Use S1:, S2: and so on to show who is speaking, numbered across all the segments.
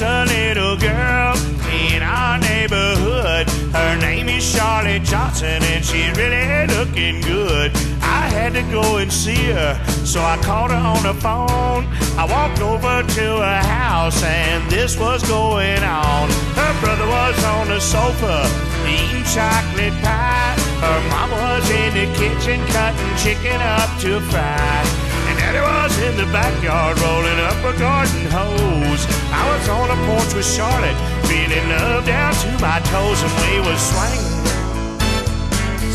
S1: girl in our neighborhood. Her name is Charlotte Johnson, and she's really looking good. I had to go and see her, so I called her on the phone. I walked over to her house, and this was going on. Her brother was on the sofa eating chocolate pie. Her mom was in the kitchen cutting chicken up to fry. And Daddy was in the backyard rolling up a garden hose. I was on the porch with Charlotte, feeling love down to my toes, and we was swinging.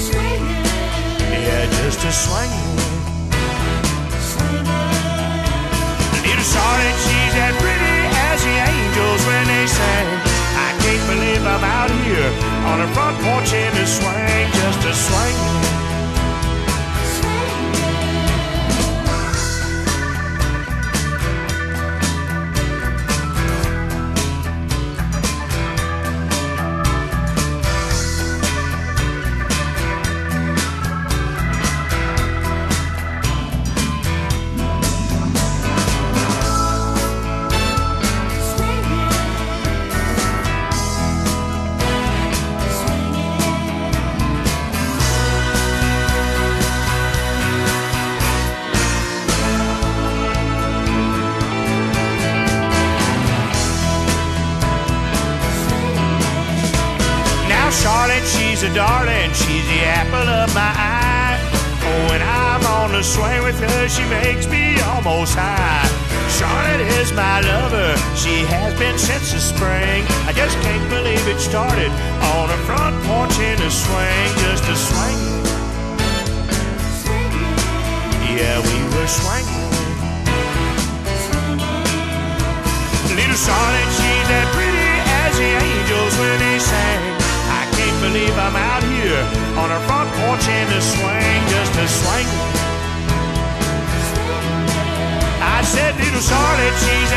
S1: Swinging. Yeah, just a swinging. Little Charlotte, she's as pretty as the angels when they sing. I can't believe I'm out here on the front porch in a swing, just a swing. Charlotte, she's a darling, she's the apple of my eye. Oh, when I'm on the swing with her, she makes me almost high. Charlotte is my lover, she has been since the spring. I just can't believe it started on the front porch in a swing, just a swing. Yeah, we were swinging. Little Charlotte, on her front porch in a swing, just a swing. I said, little Charlotte, she's